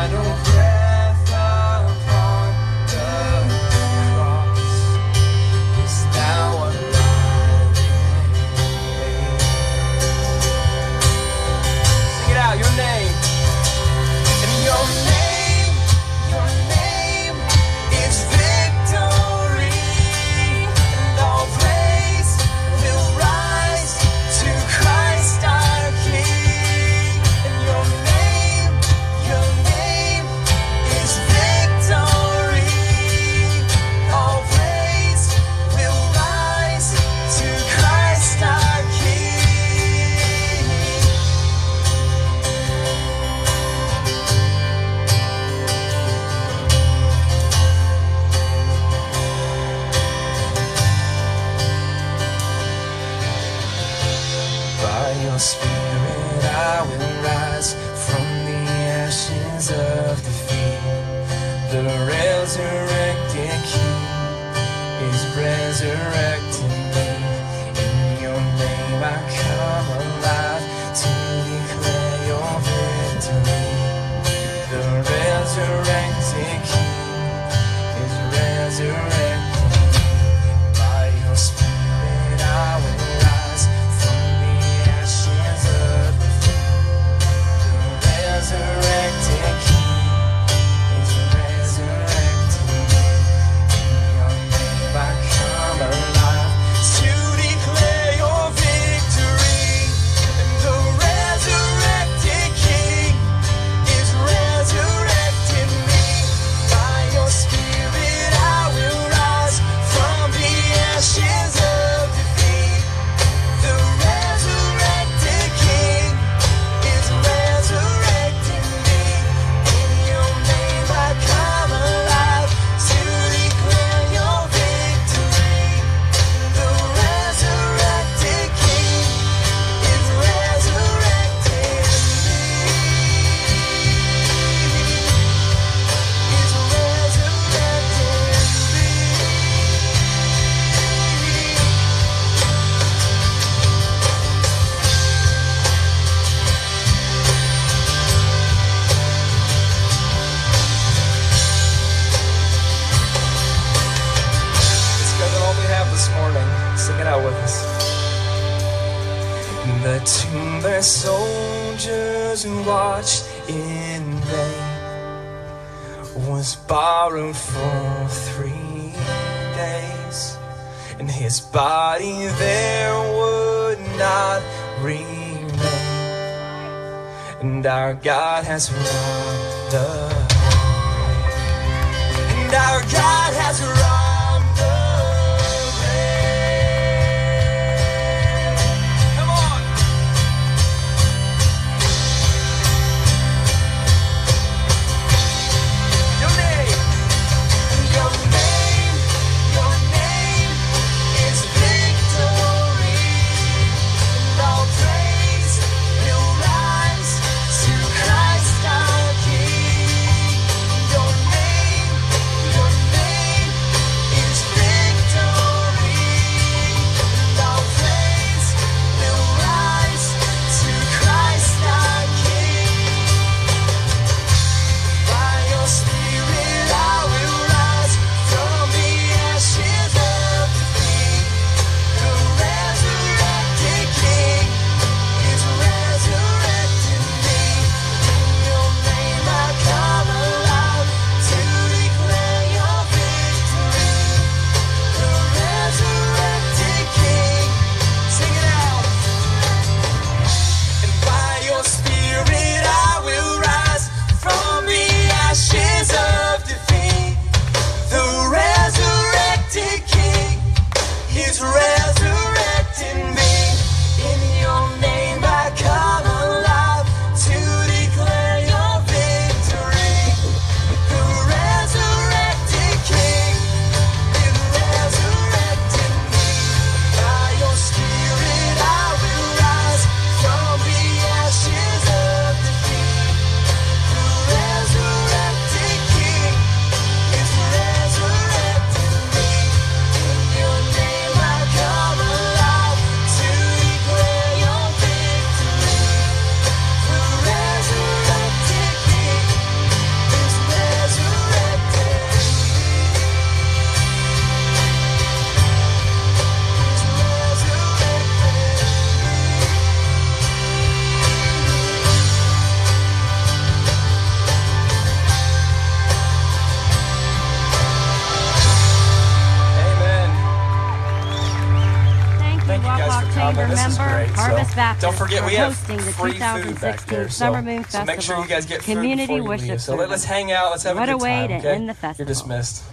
I don't care. the rails are this morning. Sing it out with us. The tomb the soldiers watched in vain was borrowed for three days, and his body there would not remain. And our God has won the. And our God has. Chamber member, Harvest so, Baptist, don't forget we have hosting the 2016 there, Summer Moon Festival. So make sure you guys get community worship. So let, us hang out. Let's have what a good time. What a way to okay? end the festival. You're dismissed.